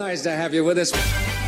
Nice to have you with us.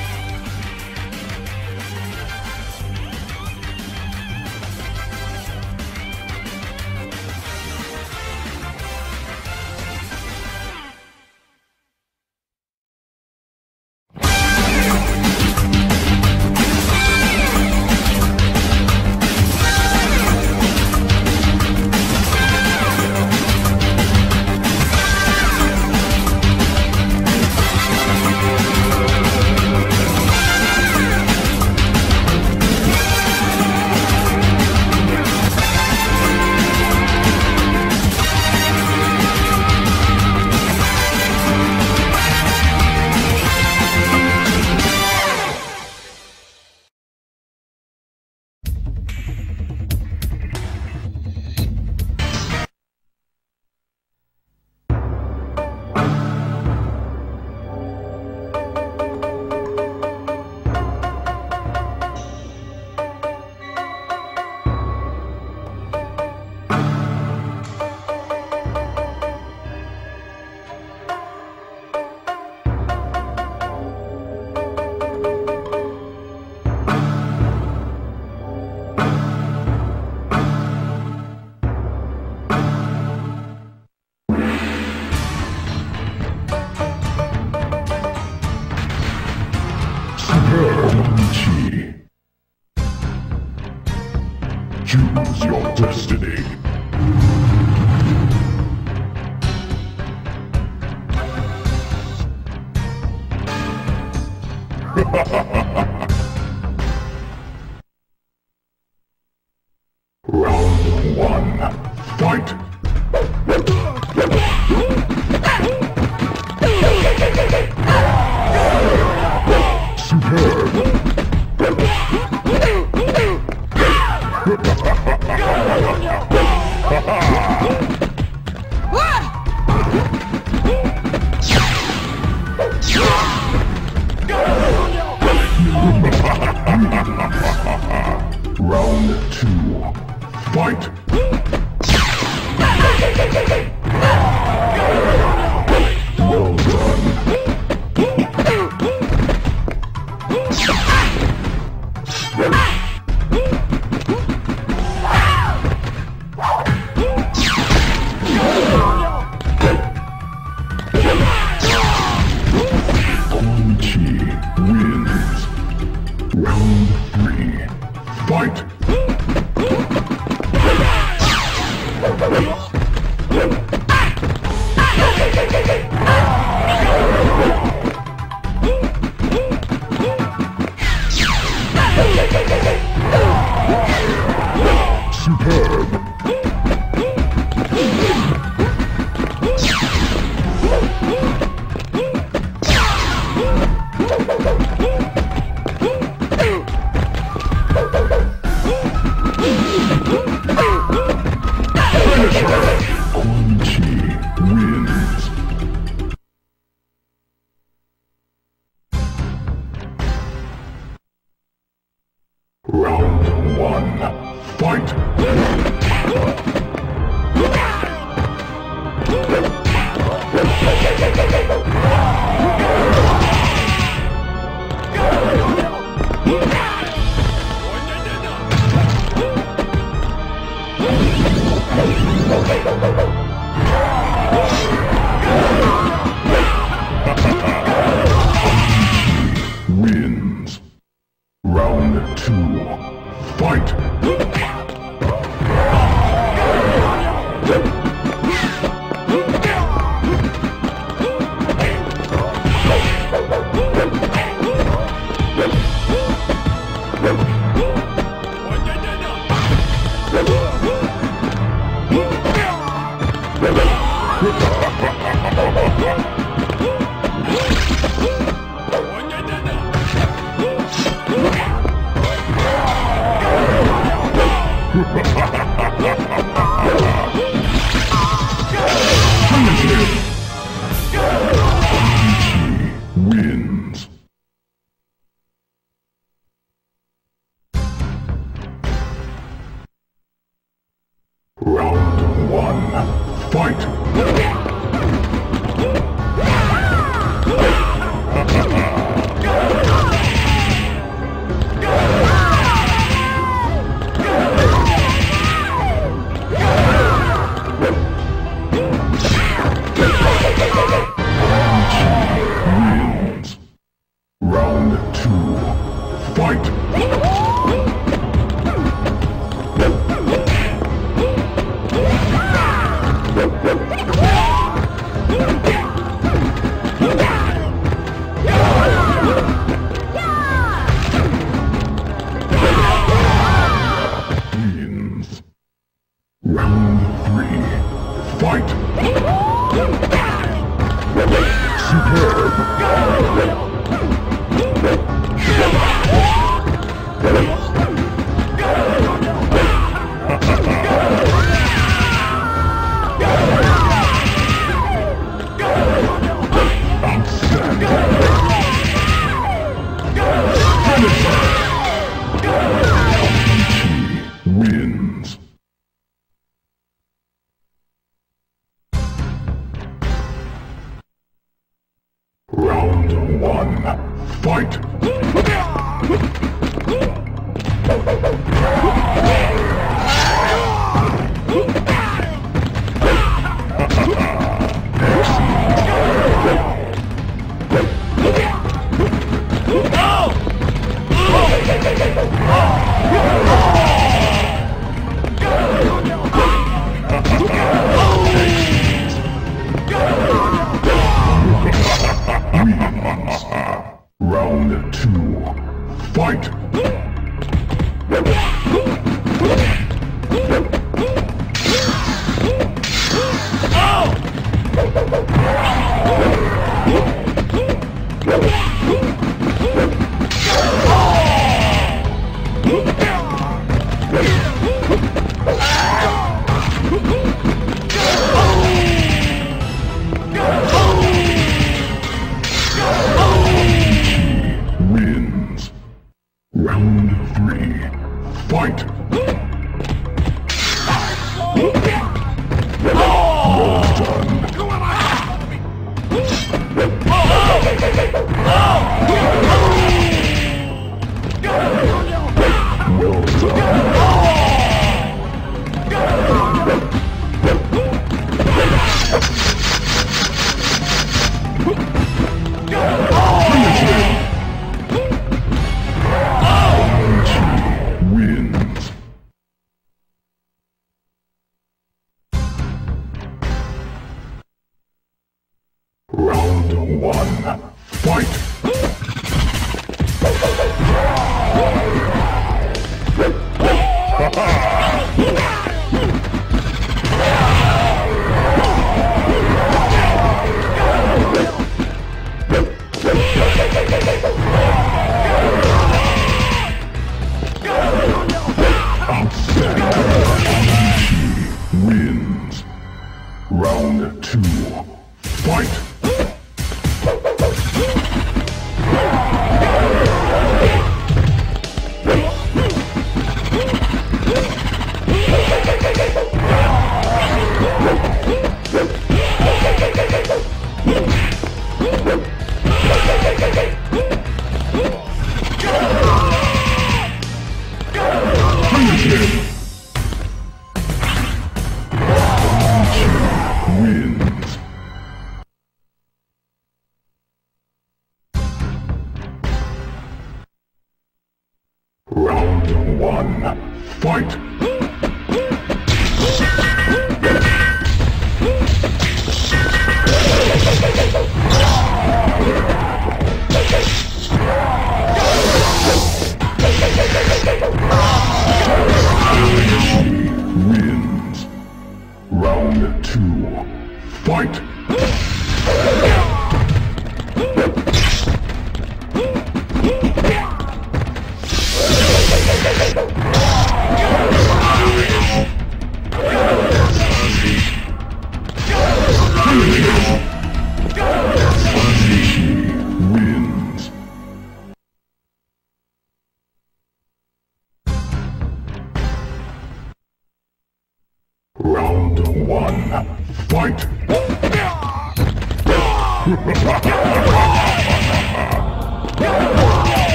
Quan đâu đâu đâu đâu đâu Ha ha ha ha ha! Fight! Fight! Fight! Finish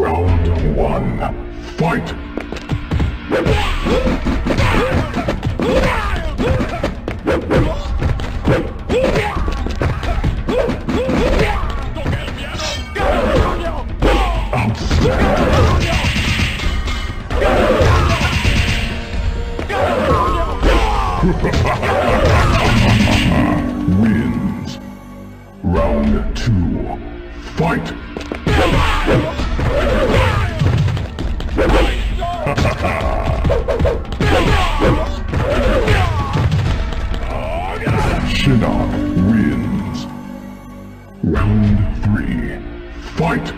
Round one, fight! Wins. Round two, fight! Shinnok wins. Round three. Fight!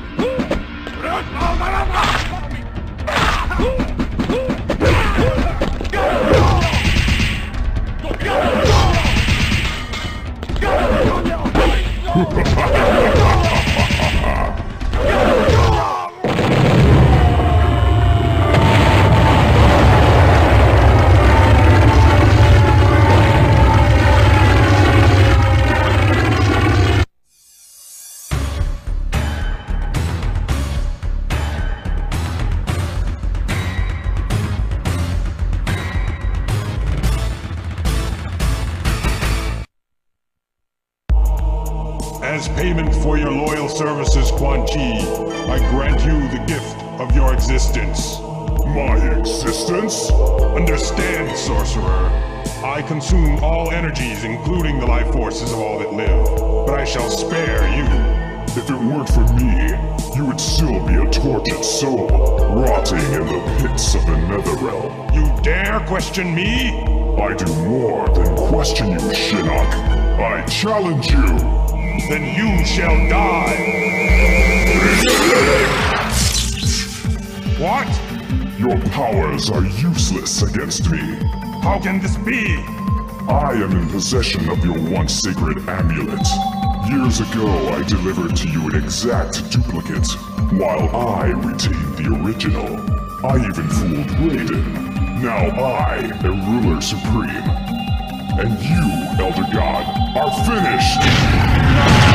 As payment for your loyal services, Quan Chi, I grant you the gift of your existence. My existence? Understand, sorcerer. I consume all energies, including the life forces of all that live, but I shall spare you. If it weren't for me, you would still be a tortured soul, rotting in the pits of the Netherrealm. You dare question me? I do more than question you, Shinnok. I challenge you! Then you shall die. What? Your powers are useless against me. How can this be? I am in possession of your once sacred amulet. Years ago, I delivered to you an exact duplicate, while I retained the original. I even fooled Raiden. Now I am ruler supreme. And you, Elder God, are finished!